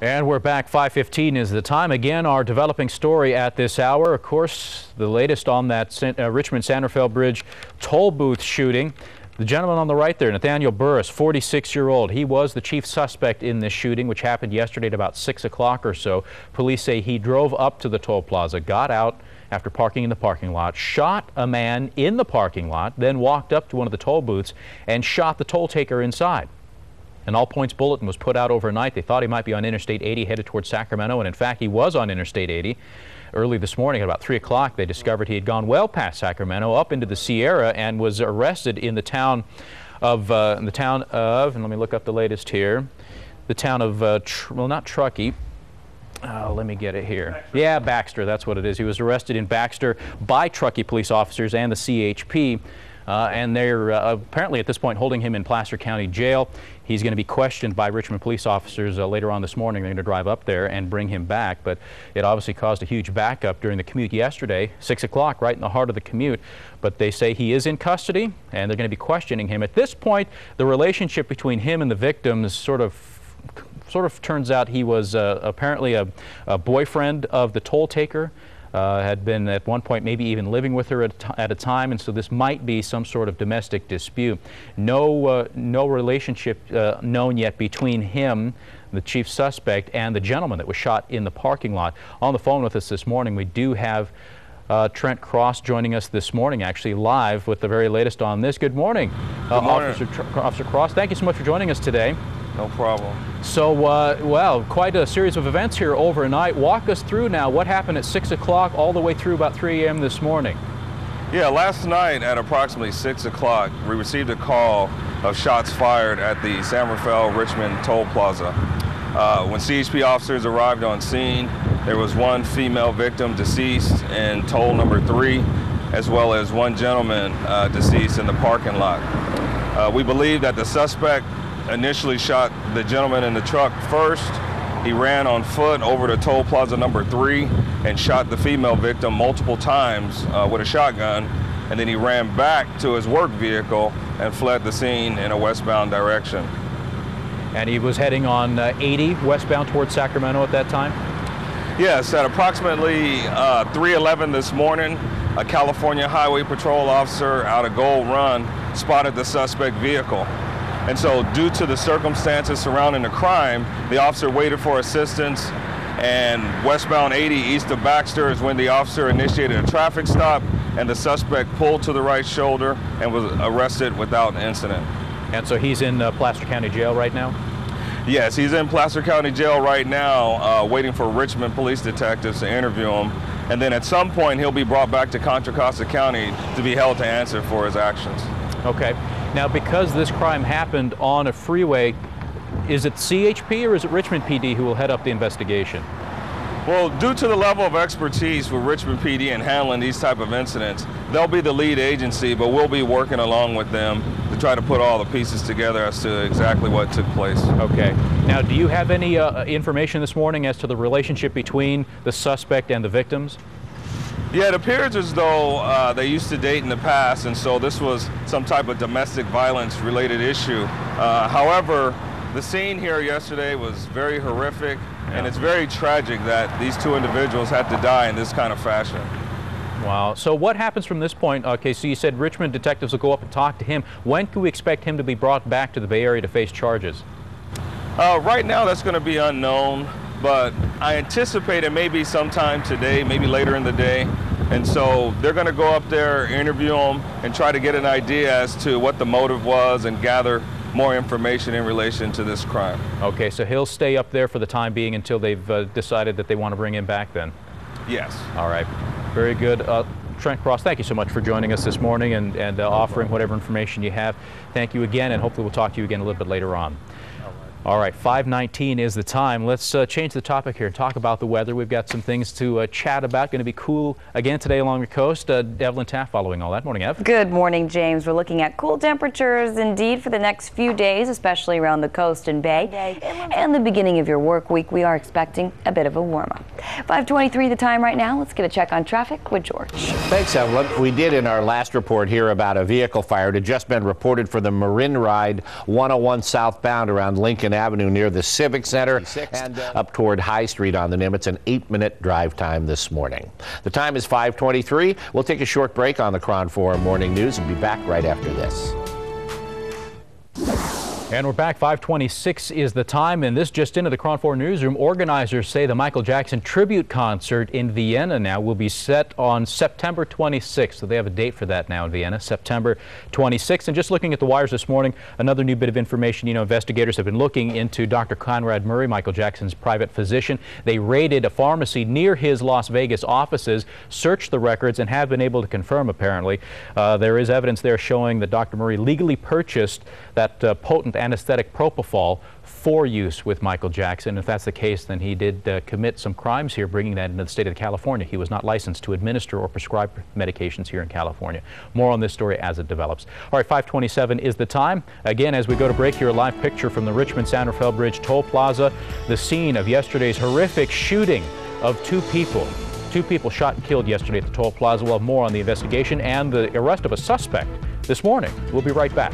And we're back. 5:15 is the time. Again, our developing story at this hour. Of course, the latest on that uh, Richmond San Rafael Bridge toll booth shooting. The gentleman on the right there, Nathaniel Burris, 46-year-old, he was the chief suspect in this shooting, which happened yesterday at about 6 o'clock or so. Police say he drove up to the toll plaza, got out after parking in the parking lot, shot a man in the parking lot, then walked up to one of the toll booths and shot the toll taker inside. An all points bulletin was put out overnight. They thought he might be on Interstate 80 headed towards Sacramento, and in fact, he was on Interstate 80. Early this morning at about 3 o'clock, they discovered he had gone well past Sacramento up into the Sierra and was arrested in the town of, uh, the town of, and let me look up the latest here, the town of, uh, well, not Truckee, uh, let me get it here. Baxter. Yeah, Baxter, that's what it is. He was arrested in Baxter by Truckee police officers and the CHP. Uh, and they're uh, apparently at this point holding him in Placer County Jail. He's going to be questioned by Richmond police officers uh, later on this morning. They're going to drive up there and bring him back. But it obviously caused a huge backup during the commute yesterday, 6 o'clock, right in the heart of the commute. But they say he is in custody and they're going to be questioning him. At this point, the relationship between him and the victims sort of sort of turns out he was uh, apparently a, a boyfriend of the toll taker uh, had been at one point maybe even living with her at, at, a time, and so this might be some sort of domestic dispute. No, uh, no relationship uh, known yet between him, the chief suspect, and the gentleman that was shot in the parking lot. On the phone with us this morning, we do have uh, Trent Cross joining us this morning, actually live with the very latest on this. Good morning, uh, Good morning. Officer, Officer Cross. Thank you so much for joining us today. No problem. So, uh, well, quite a series of events here overnight. Walk us through now what happened at 6 o'clock all the way through about 3 a.m. this morning. Yeah, last night at approximately 6 o'clock, we received a call of shots fired at the San Rafael Richmond Toll Plaza. Uh, when CHP officers arrived on scene, there was one female victim deceased in toll number three, as well as one gentleman uh, deceased in the parking lot. Uh, we believe that the suspect initially shot the gentleman in the truck first. He ran on foot over to toll plaza number three and shot the female victim multiple times uh, with a shotgun. And then he ran back to his work vehicle and fled the scene in a westbound direction. And he was heading on uh, 80 westbound towards Sacramento at that time? Yes, at approximately uh, 311 this morning, a California Highway Patrol officer out of Gold Run spotted the suspect vehicle. And so due to the circumstances surrounding the crime, the officer waited for assistance and westbound 80 east of Baxter is when the officer initiated a traffic stop and the suspect pulled to the right shoulder and was arrested without an incident. And so he's in uh, Placer County Jail right now? Yes, he's in Placer County Jail right now, uh, waiting for Richmond police detectives to interview him. And then at some point, he'll be brought back to Contra Costa County to be held to answer for his actions. Okay. Now, because this crime happened on a freeway, is it CHP or is it Richmond PD who will head up the investigation? Well, due to the level of expertise with Richmond PD in handling these type of incidents, they'll be the lead agency, but we'll be working along with them to try to put all the pieces together as to exactly what took place. Okay. Now, do you have any uh, information this morning as to the relationship between the suspect and the victims? Yeah, it appears as though uh, they used to date in the past, and so this was some type of domestic violence related issue. Uh, however, the scene here yesterday was very horrific, yeah. and it's very tragic that these two individuals had to die in this kind of fashion. Wow. So what happens from this point? Okay, so you said Richmond detectives will go up and talk to him. When can we expect him to be brought back to the Bay Area to face charges? Uh, right now, that's going to be unknown but I anticipate it may be sometime today, maybe later in the day. And so they're going to go up there, interview them, and try to get an idea as to what the motive was and gather more information in relation to this crime. Okay, so he'll stay up there for the time being until they've uh, decided that they want to bring him back then? Yes. All right. Very good. Uh, Trent Cross, thank you so much for joining us this morning and, and uh, offering whatever information you have. Thank you again, and hopefully we'll talk to you again a little bit later on. All right, 519 is the time. Let's uh, change the topic here and talk about the weather. We've got some things to uh, chat about. Going to be cool again today along the coast. Uh, Evelyn Taft following all that. Morning, Ev. Good morning, James. We're looking at cool temperatures indeed for the next few days, especially around the coast and bay. And the beginning of your work week, we are expecting a bit of a warm up. 523 the time right now. Let's get a check on traffic with George. Thanks, Evelyn. We did in our last report here about a vehicle fire. It had just been reported for the Marin Ride 101 southbound around Lincoln Avenue near the Civic Center and uh, up toward High Street on the Nimitz. An eight-minute drive time this morning. The time is 523. We'll take a short break on the KRON 4 Morning News and be back right after this. And we're back. 526 is the time, and this just into the KRON 4 newsroom. Organizers say the Michael Jackson tribute concert in Vienna now will be set on September 26th. So they have a date for that now in Vienna, September 26th. And just looking at the wires this morning, another new bit of information. You know, investigators have been looking into Dr. Conrad Murray, Michael Jackson's private physician. They raided a pharmacy near his Las Vegas offices, searched the records, and have been able to confirm, apparently, uh, there is evidence there showing that Dr. Murray legally purchased that uh, potent anesthetic propofol for use with Michael Jackson. If that's the case, then he did uh, commit some crimes here, bringing that into the state of California. He was not licensed to administer or prescribe medications here in California. More on this story as it develops. All right, 527 is the time. Again, as we go to break here, a live picture from the Richmond San Rafael Bridge toll plaza, the scene of yesterday's horrific shooting of two people. Two people shot and killed yesterday at the toll plaza. We'll have more on the investigation and the arrest of a suspect this morning. We'll be right back.